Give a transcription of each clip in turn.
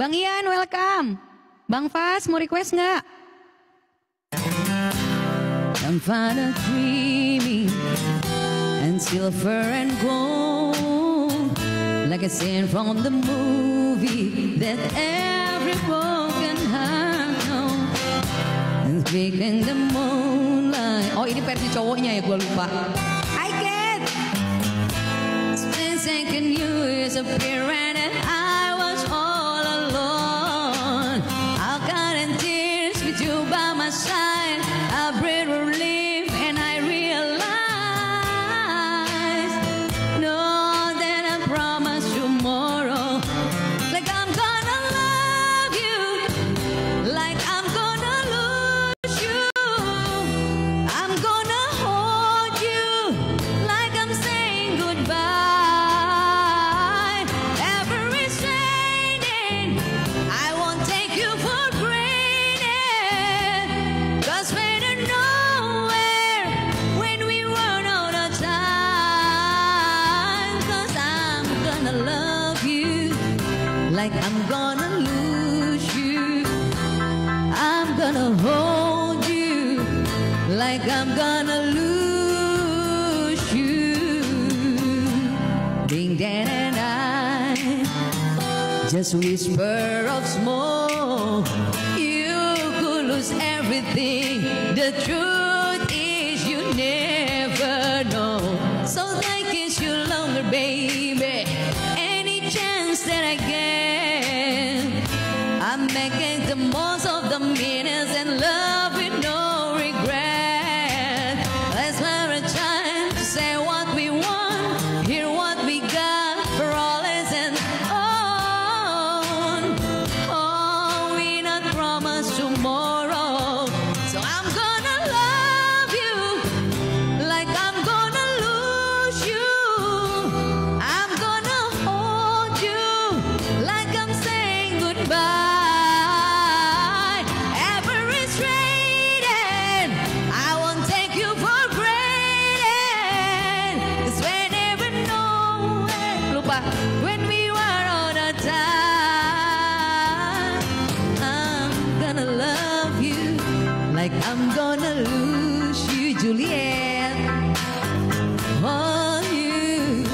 Bang Ian, welcome. Bang Fas, mau request nggak? I'm dreaming and silver and gold, like a scene from the movie that every broken heart knows. And speaking the moonlight. Oh ini versi cowoknya ya, gue lupa. I get. Spend second you is a parent gonna love you like I'm gonna lose you. I'm gonna hold you like I'm gonna lose you. Being dead and I just whisper of smoke. You could lose everything. The truth is you never know. So I kiss you longer, baby. I get, I'm making the most of the minutes and love with no regret. Let's have a time to say what we want, On you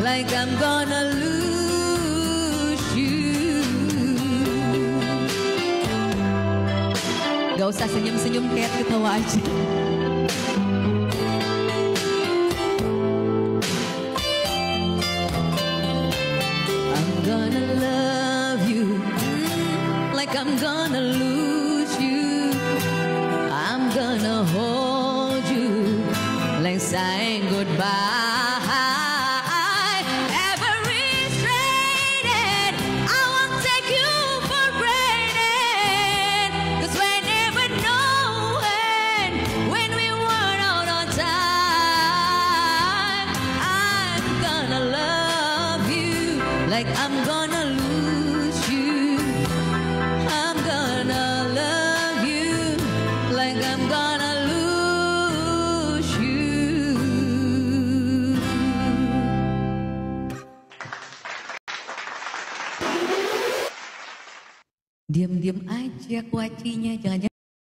like I'm gonna lose you. Gak usah senyum-senyum kayak ketawa aja. I'm gonna love you like I'm gonna lose love you like I'm gonna lose you. I'm gonna love you like I'm gonna Diam-diam aja kuacinya, jangan